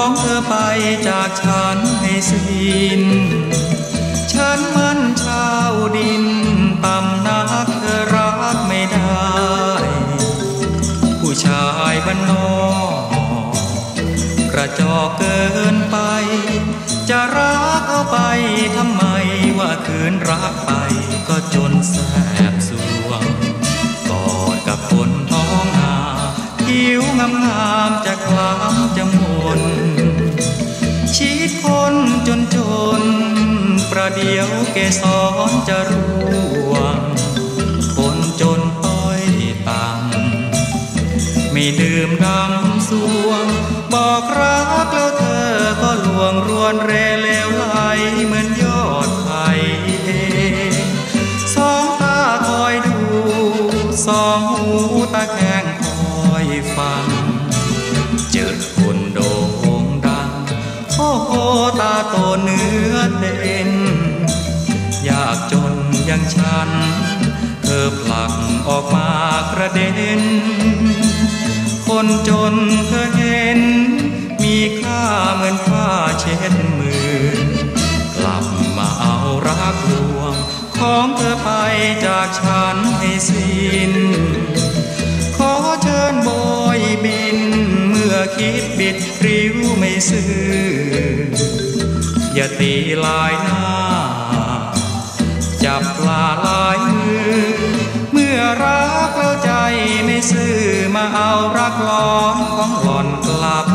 ของเธอไปจากฉันให้สิ้น ฉันมันชาวดินต่ำนักเธอรักไม่ได้ ผู้ชายบ้านนอกกระจอกเกินไป จะรักเอาไปทำไมว่าคืนรักไปก็จนแสบสวงกอดกับคนท้องนาผิวงามๆจะคล้ำจะมน ประเดียวเกสรจะร่วง คนจนต้อยต่ำไม่ดื่มดำสวง บอกรักแล้วเธอก็ลวงรวนเรเลวไหลเหมือนยอดไผ่สองตาคอยดู สองหูตาแข็งคอยฟัง เจอคนโด่งดัง โอ้โหตาโตเนื้อเด่ ฉัน เธอผลักออกมากระเด็น คนจนเธอเห็น มีค่าเหมือนผ้าเช็ดมือ กลับมาเอารักลวง ของเธอไปจากฉันให้สิ้น ขอเชิญโบยบิน เมื่อคิดบิดริ้วไม่ซื่ออย่าตีลายหน้า จับปลาลายมือ เมื่อรักแล้วใจไม่ซื่อมาเอารักร้อนของหล่อนกลับ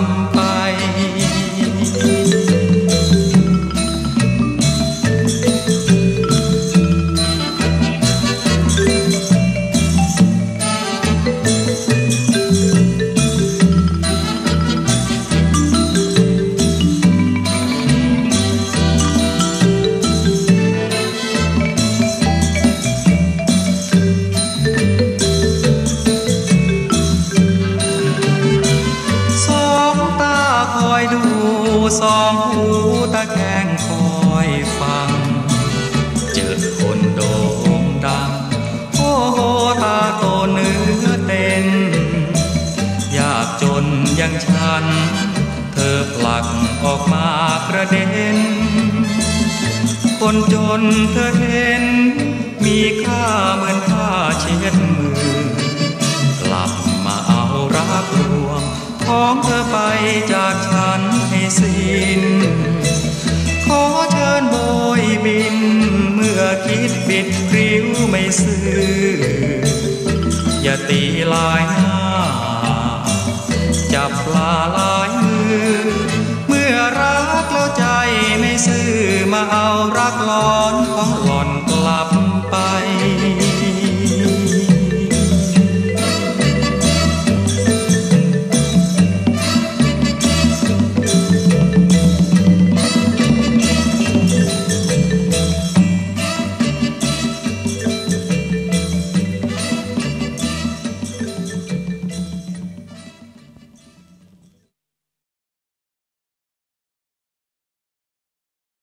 สองหูตาแข็งคอยฟัง เจอคนโด่งดัง โอ้โหตาโตเนื้อเต้นอยากจนอย่างฉัน เธอผลักออกมากระเด็น คนจนเธอเห็น มีค่าเหมือนผ้าเช็ดมือ กลับมาเอารักรวงของเธอไปจากฉัน สิ้น ขอเชิญโบยบิน เมื่อคิดบิดพริ้วไม่ซื่อ อย่าตีลายหน้า จับปลาลายมือ เมื่อรักแล้วใจไม่ซื่อ มาเอารักร้อนของหลอนกลับ